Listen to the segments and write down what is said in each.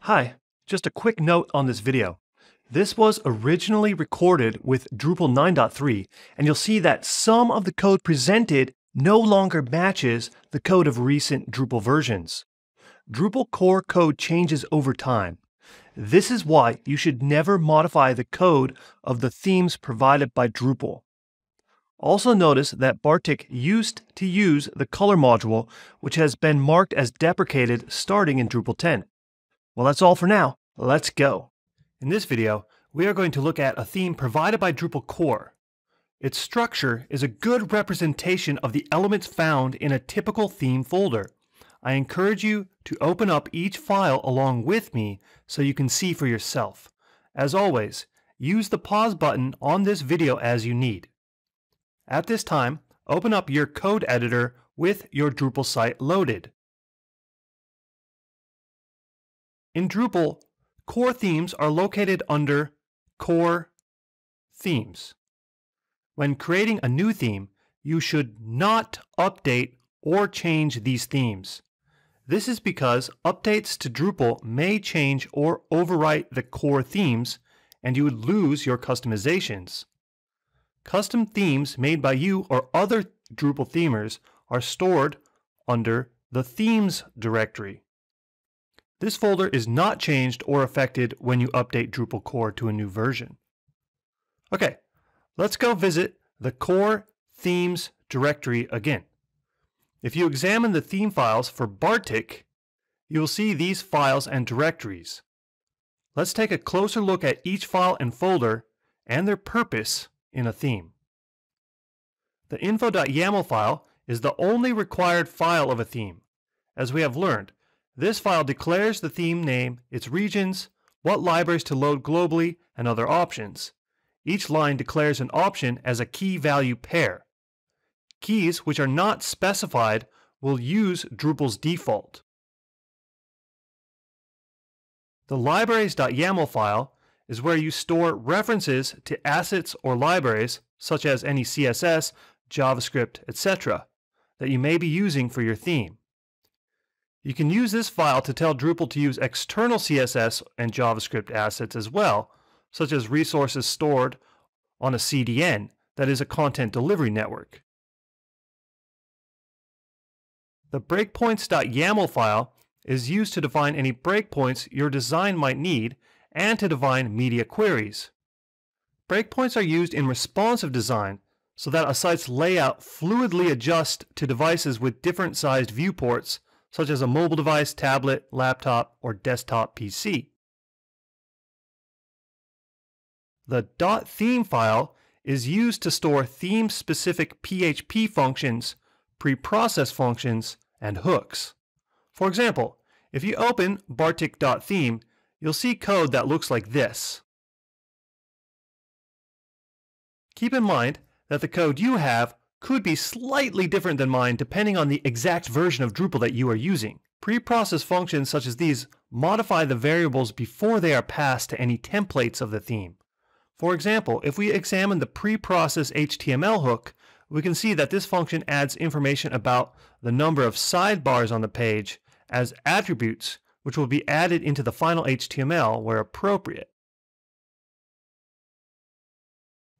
Hi, just a quick note on this video. This was originally recorded with Drupal 9.3, and you'll see that some of the code presented no longer matches the code of recent Drupal versions. Drupal core code changes over time. This is why you should never modify the code of the themes provided by Drupal. Also notice that Bartik used to use the color module, which has been marked as deprecated starting in Drupal 10. Well, that's all for now. Let's go. In this video, we are going to look at a theme provided by Drupal core. Its structure is a good representation of the elements found in a typical theme folder. I encourage you to open up each file along with me so you can see for yourself. As always, use the pause button on this video as you need. At this time, open up your code editor with your Drupal site loaded. In Drupal, core themes are located under Core Themes. When creating a new theme, you should not update or change these themes. This is because updates to Drupal may change or overwrite the core themes, and you would lose your customizations. Custom themes made by you or other Drupal themers are stored under the Themes directory. This folder is not changed or affected when you update Drupal core to a new version. Okay, let's go visit the core themes directory again. If you examine the theme files for Bartik, you will see these files and directories. Let's take a closer look at each file and folder and their purpose in a theme. The info.yaml file is the only required file of a theme. As we have learned, this file declares the theme name, its regions, what libraries to load globally, and other options. Each line declares an option as a key value pair. Keys which are not specified will use Drupal's default. The libraries.yaml file is where you store references to assets or libraries, such as any CSS, JavaScript, etc., that you may be using for your theme. You can use this file to tell Drupal to use external CSS and JavaScript assets as well, such as resources stored on a CDN, that is a content delivery network. The breakpoints.yaml file is used to define any breakpoints your design might need and to define media queries. Breakpoints are used in responsive design so that a site's layout fluidly adjusts to devices with different sized viewports such as a mobile device, tablet, laptop, or desktop PC. The .theme file is used to store theme-specific PHP functions, preprocess functions, and hooks. For example, if you open bartik.theme, you'll see code that looks like this. Keep in mind that the code you have could be slightly different than mine depending on the exact version of Drupal that you are using. Preprocess functions such as these modify the variables before they are passed to any templates of the theme. For example, if we examine the preprocess HTML hook, we can see that this function adds information about the number of sidebars on the page as attributes, which will be added into the final HTML where appropriate.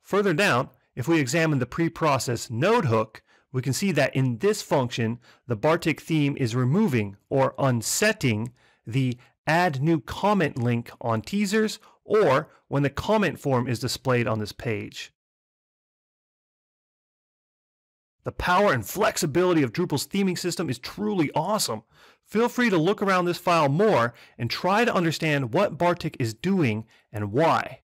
Further down, if we examine the preprocess node hook, we can see that in this function, the Bartik theme is removing or unsetting the add new comment link on teasers or when the comment form is displayed on this page. The power and flexibility of Drupal's theming system is truly awesome. Feel free to look around this file more and try to understand what Bartik is doing and why.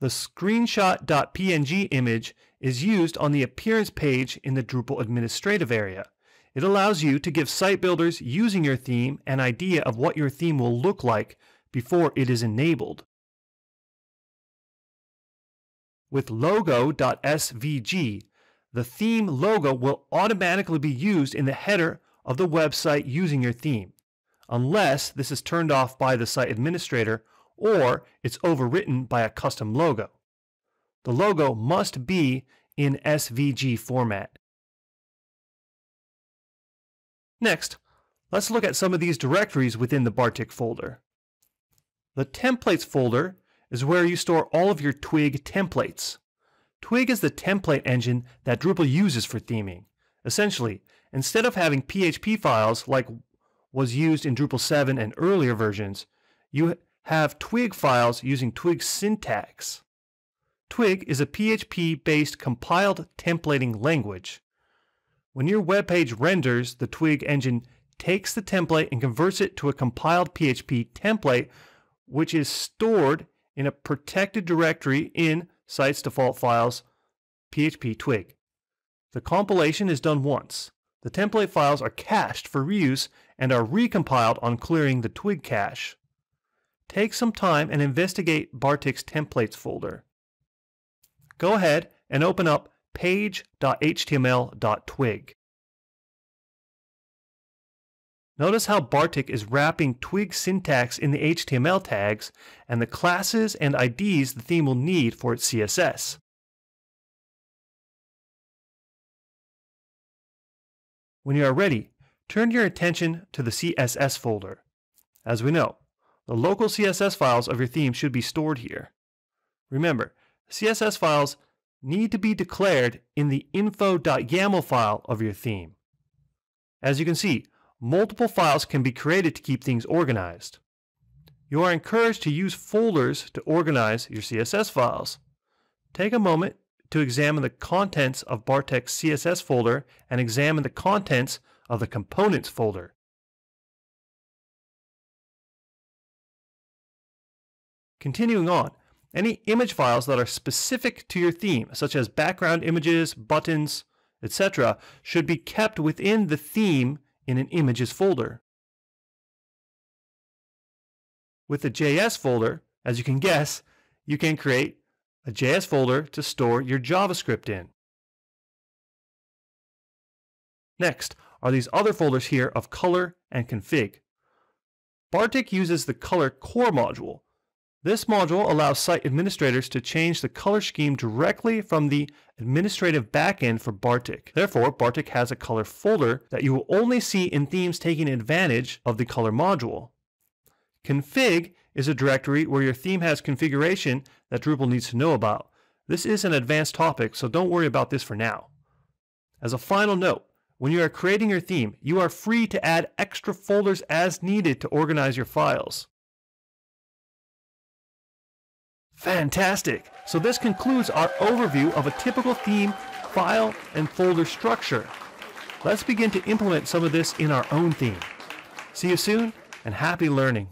The screenshot.png image is used on the appearance page in the Drupal administrative area. It allows you to give site builders using your theme an idea of what your theme will look like before it is enabled. With logo.svg, the theme logo will automatically be used in the header of the website using your theme, unless this is turned off by the site administrator or it's overwritten by a custom logo. The logo must be in SVG format. Next, let's look at some of these directories within the Bartik folder. The Templates folder is where you store all of your Twig templates. Twig is the template engine that Drupal uses for theming. Essentially, instead of having PHP files like was used in Drupal 7 and earlier versions, you have Twig files using Twig syntax. Twig is a PHP-based compiled templating language. When your web page renders, the Twig engine takes the template and converts it to a compiled PHP template, which is stored in a protected directory in site's default files, PHP Twig. The compilation is done once. The template files are cached for reuse and are recompiled on clearing the Twig cache. Take some time and investigate Bartik's templates folder. Go ahead and open up page.html.twig. Notice how Bartik is wrapping Twig syntax in the HTML tags and the classes and IDs the theme will need for its CSS. When you are ready, turn your attention to the CSS folder. As we know, the local CSS files of your theme should be stored here. Remember, CSS files need to be declared in the info.yaml file of your theme. As you can see, multiple files can be created to keep things organized. You are encouraged to use folders to organize your CSS files. Take a moment to examine the contents of Bartik's CSS folder and examine the contents of the components folder. Continuing on, any image files that are specific to your theme, such as background images, buttons, etc., should be kept within the theme in an images folder. With the JS folder, as you can guess, you can create a JS folder to store your JavaScript in. Next are these other folders here of color and config. Bartik uses the color core module. This module allows site administrators to change the color scheme directly from the administrative backend for Bartik. Therefore, Bartik has a color folder that you will only see in themes taking advantage of the color module. Config is a directory where your theme has configuration that Drupal needs to know about. This is an advanced topic, so don't worry about this for now. As a final note, when you are creating your theme, you are free to add extra folders as needed to organize your files. Fantastic! So this concludes our overview of a typical theme, file, and folder structure. Let's begin to implement some of this in our own theme. See you soon, and happy learning!